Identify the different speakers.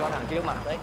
Speaker 1: có thằng trước mặt đấy.